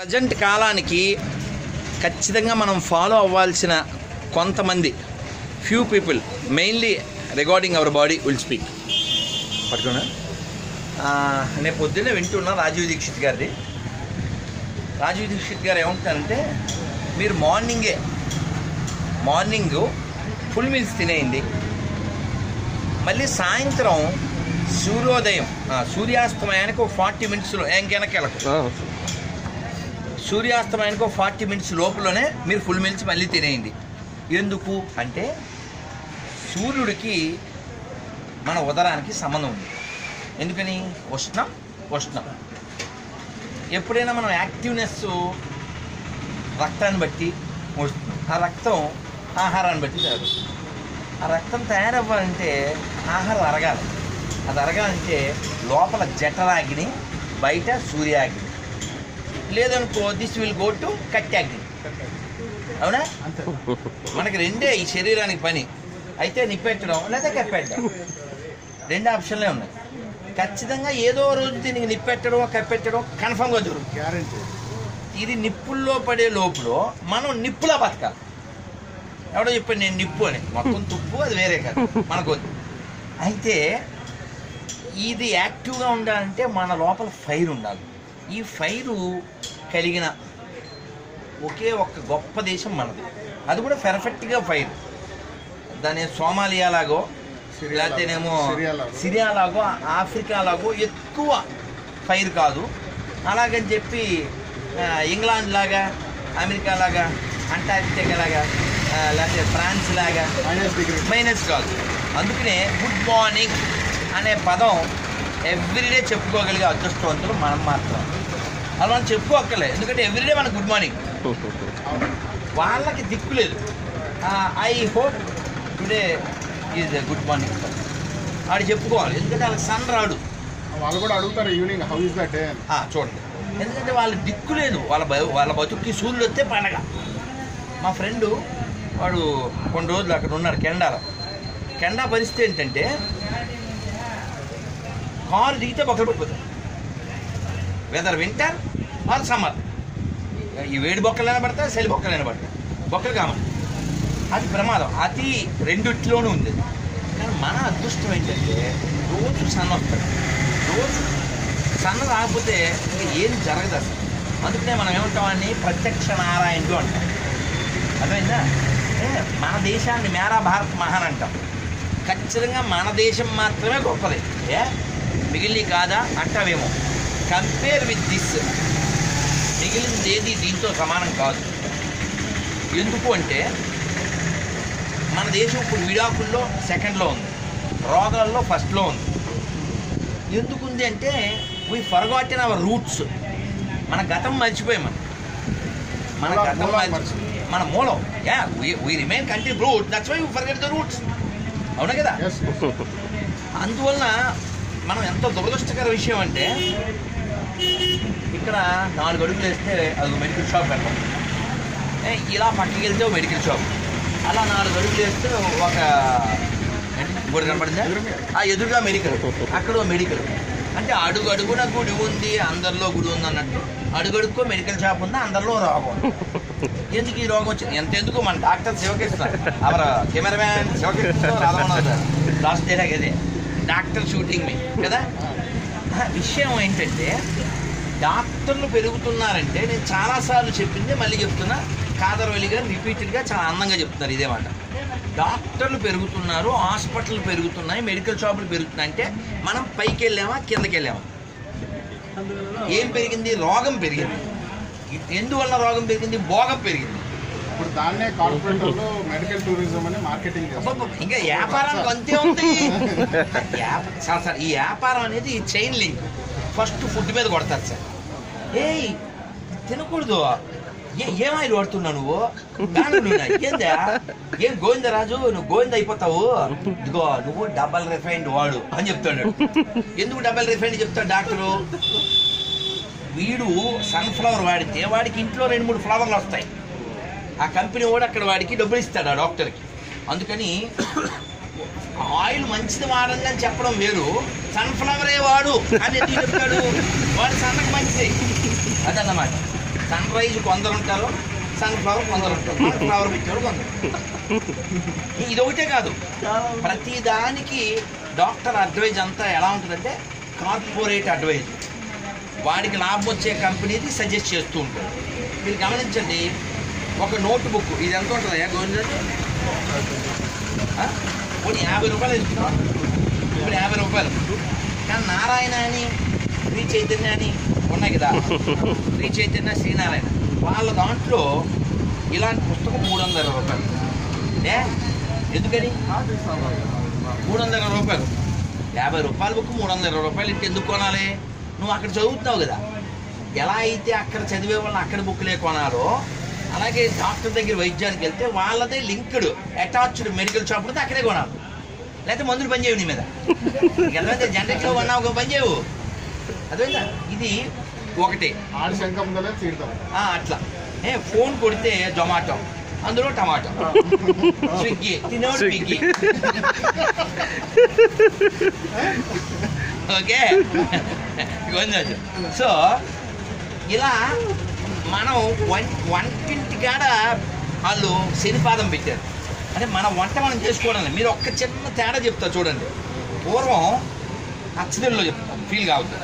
Present కాలానికి ఖచ్చితంగా మనం ఫాలో అవ్వాల్సిన కొంతమంది few people mainly regarding our body will speak పట్టుకున్నా నేను పొద్దున్నే వింటున్నా రాజీవ్ దీక్షిత్ గారిది. రాజీవ్ దీక్షిత్ గారు ఏమంటారంటే మీరు మార్నింగే మార్నింగ్ ఫుల్ మీల్స్ తినేయండి. మళ్ళీ సాయంత్రం సూర్యోదయం సూర్యాస్తమయానికి ఒక ఫార్టీ మినిట్స్లో ఇంకెనకెళ్ళకు సూర్యాస్తమయానికి ఒక ఫార్టీ మినిట్స్ లోపలనే మీరు ఫుల్ మీల్స్ మళ్ళీ తినేయండి. ఎందుకు అంటే సూర్యుడికి మన ఉదరానికి సంబంధం ఉంది. ఎందుకని? ఉష్ణం ఉష్ణం. ఎప్పుడైనా మనం యాక్టివ్నెస్ రక్తాన్ని బట్టి వస్తుంది ఆ రక్తం ఆహారాన్ని బట్టి తయారు ఆ రక్తం తయారవ్వాలంటే ఆహారం అరగాలి. అది అరగాలంటే లోపల జఠరాగ్ని బయట సూర్యాగ్ని లేదనుకో దిస్ విల్ గో టు కట్టాగ్ని అవునా? మనకి రెండే ఈ శరీరానికి పని. అయితే నిప్పెట్టడం లేదా కప్పెట్టడం. రెండు ఆప్షన్లే ఉన్నాయి. ఖచ్చితంగా ఏదో రోజు దీనికి నిప్పెట్టడం కప్పెట్టడం కన్ఫర్మ్గా జరుగుతుంది. గ్యారంటీ ఇది నిప్పుల్లో పడే లోపల మనం నిప్పులా బతకాలి. ఎవడో చెప్పాడు నేను నిప్పు అని. మొత్తం తుప్పు అది వేరే కాదు మనకు వద్దు. అయితే ఇది యాక్టివ్గా ఉండాలంటే మన లోపల ఫైర్ ఉండాలి. ఈ ఫైరు కలిగిన ఒకే ఒక్క గొప్ప దేశం మనది. అది కూడా పెర్ఫెక్ట్గా ఫైర్. దాని సోమాలియా లాగో లేకపోతేనేమో సిరియా లాగో. ఆఫ్రికా లాగో ఎక్కువ ఫైర్ కాదు. అలాగని చెప్పి ఇంగ్లాండ్ లాగా అమెరికా లాగా అంటార్టికా లాగా లేకపోతే ఫ్రాన్స్ లాగా మైనస్ కాదు. అందుకనే గుడ్ మార్నింగ్ అనే పదం ఎవ్రీడే చెప్పుకోగలిగే అదృష్టవంతులు మనం మాత్రం. అలా మనం చెప్పుకోక్కర్లే. ఎందుకంటే ఎవ్రీడే మనకు గుడ్ మార్నింగ్ వాళ్ళకి దిక్కు లేదు. I hope today is good morning ఆడు చెప్పుకోవాలి. ఎందుకంటే వాళ్ళకి సన్ రాడు. వాళ్ళు కూడా అడుగుతారు evening how is the day అని. ఆ, చూడండి. ఎందుకంటే వాళ్ళ దిక్కు లేదు. వాళ్ళ వాళ్ళ బతుక్కి సూర్యుడు వస్తే పండగ. మా ఫ్రెండు వాడు కొన్ని రోజులు అక్కడ ఉన్నాడు కెండాలో కెండా పరిస్థితి ఏంటంటే కారు దిగితే బొక్కలు పడిపోతారు. వెదర్ వింటర్ ఆర్ సమ్మర్ ఈ వేడి బొక్కలైనా పడతాయి చలి బొక్కలైనా పడతాయి. బొక్కలు కామన్. అది ప్రమాదం. అతి రెండిట్లోనూ ఉంది. కానీ మన అదృష్టం ఏంటంటే రోజు సన్న వస్తుంది. రోజు సన్న రాకపోతే ఇంక ఏం జరగదు అసలు. అందుకనే మనం ఏమంటామని ప్రత్యక్ష నారాయణుడు అంటాం. అర్థమైందా? మన దేశాన్ని మేరా భారత్ మహాన్ అంటాం. ఖచ్చితంగా మన దేశం మాత్రమే గొప్పది. ఏ? మిగిలిన కాదా అంటావేమో. కంపేర్ విత్ దిస్ మిగిలినది ఏది దీంతో సమానం కాదు. ఎందుకు అంటే మన దేశం ఇప్పుడు విడాకుల్లో సెకండ్లో ఉంది. రోగాల్లో ఫస్ట్లో ఉంది. ఎందుకు ఉంది అంటే వీ ఫర్గాటిన్ అవర్ రూట్స్ మన గతం మర్చిపోయాం మనం. మన గతం మన మూలం. Yeah we remain country root that's why forget the roots అవునా కదా? అందువలన మనం ఎంత దురదృష్టకర విషయం అంటే ఇక్కడ నాలుగు అడుగులు వేస్తే అది మెడికల్ షాప్ పెడతాం ఏ, ఇలా పక్కకి వెళ్తే మెడికల్ షాప్ అలా నాలుగు అడుగులు వేస్తే ఒక గుడి కనపడిందా? ఆ ఎదురుగా మెడికల్ అక్కడ మెడికల్ అంటే అడుగు అడుగున గుడి ఉంది అందరిలో గుడి ఉంది అన్నట్టు. అడుగడుక్కో మెడికల్ షాప్ ఉంది అందరిలో రోగం ఎందుకు ఈ రోగం వచ్చింది ఎంత ఎందుకు మన doctor Sivakrishna? అవర cameraman Sivakrishna Radhamanohar last dialogue అదే. డాక్టర్ షూటింగ్ కదా? విషయం ఏంటంటే డాక్టర్లు పెరుగుతున్నారంటే నేను చాలాసార్లు చెప్పింది మళ్ళీ చెప్తున్నా. కాదరవల్లి గారు రిపీటెడ్గా చాలా అందంగా చెప్తున్నారు ఇదే మాట. డాక్టర్లు పెరుగుతున్నారు హాస్పిటల్ పెరుగుతున్నాయి మెడికల్ షాపులు పెరుగుతున్నాయి. అంటే మనం పైకి వెళ్ళామా కిందకి వెళ్ళామా ఏం పెరిగింది? రోగం పెరిగింది. ఎందువల్ల రోగం పెరిగింది? భోగం పెరిగింది. ఇప్పుడు దాన్నే కార్పొరేటర్లు మెడికల్ టూరిజం అని మార్కెటింగ్ చేస్తారు. ఇంకా వ్యాపారానికి అంతే ఉంది. సార్ సార్ ఈ వ్యాపారం అనేది ఈ చైన్ లింక్. ఫస్ట్ ఫుడ్ మీద కొడతారు సార్. ఏయ్ తినకూడదు. ఏ ఏం ఆయిల్ వాడుతున్నావు నువ్వు? ఏందా? ఏం గోవిందరాజు నువ్వు గోవింద అయిపోతావు? ఇదిగో నువ్వు డబల్ రిఫైన్డ్ వాడు అని చెప్తాడు. ఎందుకు డబల్ రిఫైన్డ్ చెప్తాడు డాక్టరు? వీడు సన్ఫ్లవర్ వాడితే వాడికి ఇంట్లో రెండు మూడు ఫ్లవర్లు వస్తాయి. ఆ కంపెనీ కూడా అక్కడ వాడికి డబ్బులు ఇస్తాడు ఆ డాక్టర్కి. అందుకని ఆయిల్ మంచిది వాడండి అని చెప్పడం వేరు. సన్ఫ్లవరే వాడు అని ఎందుకు చెప్తాడు? వాడు సన్నకు మంచిది. అదన్నమాట. సన్ రైజ్ కొందరు ఉంటారు సన్ ఫ్లవర్ కొందరు ఉంటారు సన్ఫ్లవర్ ఫ్లవర్ పెట్టాడు కొందరు ఇది ఒకటే కాదు. ప్రతి దానికి డాక్టర్ అడ్వైజ్ అంతా ఎలా ఉంటుందంటే కార్పొరేట్ అడ్వైజ్. వాడికి లాభం వచ్చే కంపెనీది సజెస్ట్ చేస్తూ ఉంటాడు మీరు గమనించండి ఒక నోట్ బుక్ ఇది ఎంత ఉంటుందా గవర్నమెంట్ ఇప్పుడు యాభై రూపాయలు ఇస్తున్నాం ఇప్పుడు యాభై రూపాయలు. కానీ నారాయణ అని శ్రీ చైతన్య అని ఉన్నాయి కదా. శ్రీ చైతన్య శ్రీనారాయణ. వాళ్ళ దాంట్లో ఇలాంటి పుస్తకం మూడు వందల రూపాయలు. ఏ? ఎందుకని? మూడు వందల రూపాయలు. యాభై రూపాయల బుక్ మూడు వందల రూపాయలు ఇంటి ఎందుకు కొనాలి? నువ్వు అక్కడ చదువుతున్నావు కదా. ఎలా అయితే అక్కడ చదివే వాళ్ళని అక్కడ బుక్లే కొనాలో అలాగే డాక్టర్ దగ్గర వైద్యానికి వెళ్తే వాళ్ళదే లింక్డ్ అటాచ్డ్ మెడికల్ షాప్ ఉంటే అక్కడే కొనాలి. లేకపోతే మందులు పనిచేయవు నీ మీద. ఎంతమంది జనరేట్లో కొన్నావు ఒక పని చేయవు అదేందా ఇది ఒకటి. అట్లా. ఏ ఫోన్ కొడితే జొమాటో అందులో టమాటో. స్విగ్గీ. తినేవాడు స్విగ్గీ. ఓకే? కొంచెం. సో ఇలా మనం వం వంటింటి కాడ వాళ్ళు శనిపాదం పెట్టారు. అంటే మన వంట మనం చేసుకోవడం. మీరు ఒక్క చిన్న తేడా చెప్తా చూడండి. పూర్వం అచ్చదిలో చెప్తాం ఫీల్ కావద్దు.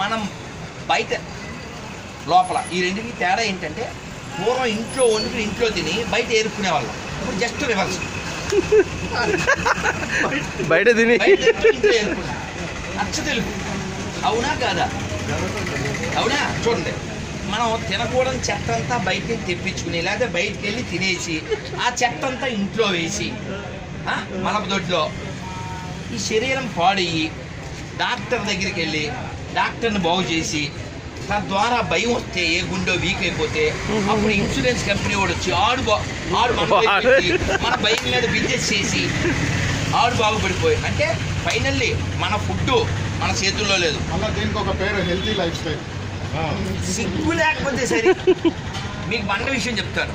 మనం బయట లోపల ఈ రెండింటికి తేడా ఏంటంటే పూర్వం ఇంట్లో వండుకుని ఇంట్లో తిని బయట ఏరుకునే వాళ్ళం ఇప్పుడు జస్ట్ రివర్స్ బయట తిని. అచ్చ తెలుగు అవునా కాదా? అవునా? చూడండి. మనం తినకూడని చెత్త అంతా బయట నుంచి తెప్పించుకుని లేకపోతే బయటికి వెళ్ళి తినేసి ఆ చెత్త అంతా ఇంట్లో వేసి ఆ, మలప దొడ్లో ఈ శరీరం పాడయ్యి డాక్టర్ దగ్గరికి వెళ్ళి డాక్టర్ని బాగు చేసి తద్వారా భయం వస్తే ఏ గుండె వీక్ అయిపోతే అప్పుడు ఇన్సూరెన్స్ కంపెనీ వాడు వచ్చి ఆడు ఆడు మన భయం మీద బిజినెస్ చేసి ఆడు బాగుపడిపోయి అంటే ఫైనల్లీ మన ఫుడ్ మన చేతుల్లో లేదు. మళ్ళీ దీనికి ఒక పేరు హెల్తీ లైఫ్ స్టైల్ సిగ్గు లేకపోతే సరే. మీకు బండ విషయం చెప్తాను.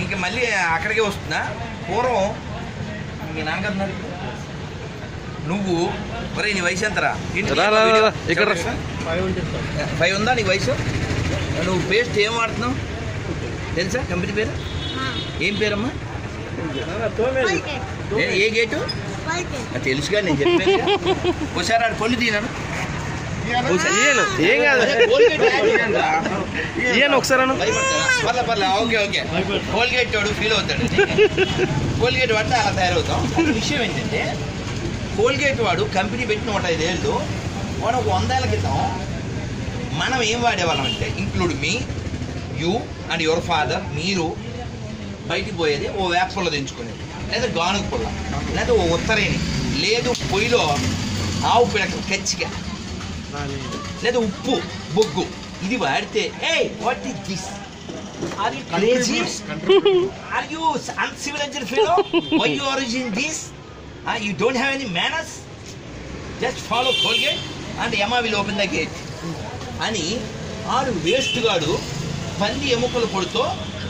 ఇంక మళ్ళీ అక్కడికే వస్తుందా పూర్వం మీ నాన్నగారు? నువ్వు ఒరే నీ వయసు ఎంతరా. ఇక్కడ రా. ఫైవ్ ఉందా నీ వయసు? నువ్వు పేస్ట్ ఏం వాడుతున్నావు? తెలుసా? కంపెనీ పేరు? ఏం పేరమ్మా? ఏ- ఏ గేటు? తెలుసుగా నేను చెప్పాను ఒకసారి ఆడు పళ్ళు తీనాను ఇయ్యను ఏం కాదు. ఇయ్యను ఒకసారి Parle Parle okay okay. Colgate వాడు ఫీల్ అవుతాడు. కోల్గేట్ వాడితే అలా తయారవుతాం. విషయం ఏంటంటే కోల్గేట్ వాడు కంపెనీ పెట్టిన నూట ఐదేళ్ళు వాడు ఒక వందేళ్ళ క్రితం మనం ఏం వాడేవాళ్ళం అంటే include me you and your father మీరు బయటికి పోయేది ఓ వేప పుల్ల తెంచుకునేది. లేదా గానుగ పుల్ల. లేదా ఓ ఉత్తరేని లేదు పొయ్యిలో ఆవు పిడక కచ్చిగా లేదా ఉప్పు బొగ్గు. ఇది వాడితే ఏ what is this are you crazy are you uncivilized fellow why you are using this you don't have any manners just follow Colgate and Yama will open the gate అని ఆడు వేస్ట్ గాడు పంది ఎముకల పొడితో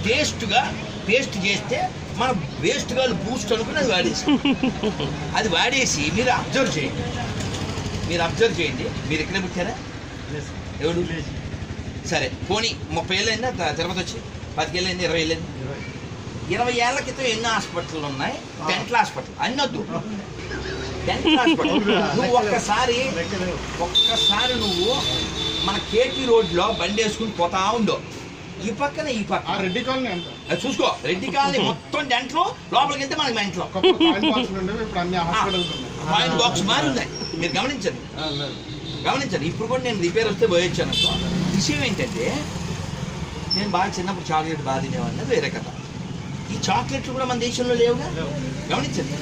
టేస్ట్గా పేస్ట్ చేస్తే మన waste గాడు బూస్ట్ అనుకుని అది వాడేసి. అది వాడేసి మీరు అబ్జర్వ్ చేయండి. మీరు అబ్జర్వ్ చేయండి. మీరు ఎక్కడ పుట్టారా? ఎవడు సరే. పోనీ ముప్పై ఏళ్ళు అయిందా త- తిరుపతి వచ్చి పదికేళ్ళు అయింది ఇరవై ఏళ్ళు అయింది ఇరవై ఏళ్ళ క్రితం ఎన్ని హాస్పిటల్ ఉన్నాయి? Dental hospital. అన్ని వద్దు. హాస్పిటల్. నువ్వు ఒక్కసారి ఒక్కసారి నువ్వు మన కేటీ రోడ్లో బండి వేసుకుని పోతా ఉండు. ఈ పక్కన ఈ పక్క. రెడ్డి కాలనీ చూసుకో. రెడ్డి కాలనీ మొత్తం డెంట్లో లోపలికి వెళ్తే మనకి మెంట్లో బాక్స్ మారి ఉన్నాయి. మీరు గమనించండి. గమనించండి. ఇప్పుడు కూడా నేను రిపేర్ వస్తే పోయొచ్చాను అనుకో విషయం ఏంటంటే నేను బాగా చిన్నప్పుడు చాక్లెట్ బాగా తినేవాడిని వేరే కథ. ఈ చాక్లెట్లు కూడా మన దేశంలో లేవుగా? గమనించండి.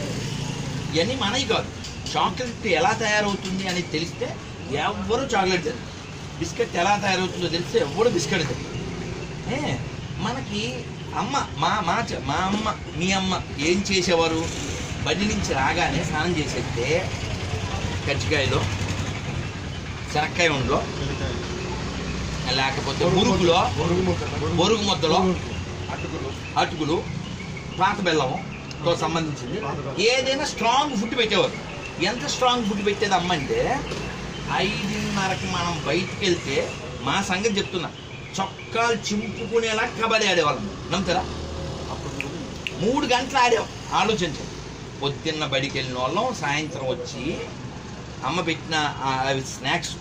ఇవన్నీ మనవి కాదు. చాక్లెట్ ఎలా తయారవుతుంది అనేది తెలిస్తే ఎవ్వరూ చాక్లెట్ తినరు. బిస్కెట్ ఎలా తయారవుతుందో తెలిస్తే ఎవడు బిస్కెట్ తినరు. ఏ? మనకి అమ్మ మా మా మా అమ్మ మీ అమ్మ ఏం చేసేవారు? బండి నుంచి రాగానే స్నానం చేసేస్తే కజ్జికాయలో శనక్కాయ ఉండలో లేకపోతే మురుగులో బొరుగు ముద్దలో అటుకులు. అటుకులు పాత బెల్లముతో సంబంధించింది. ఏదైనా స్ట్రాంగ్ ఫుడ్ పెట్టేవారు. ఎంత స్ట్రాంగ్ ఫుడ్ పెట్టేది అమ్మ అంటే ఐదున్నరకి మనం బయటికి వెళ్తే మా సంగతి చెప్తున్నా. చొక్కాలు చింపుకునేలా కబడ్డీ ఆడేవాళ్ళం నమ్ముతారా? మూడు గంటలు ఆడాం. ఆలోచించండి. పొద్దున్న బడికి వెళ్ళిన వాళ్ళం సాయంత్రం వచ్చి అమ్మ పెట్టిన అవి స్నాక్స్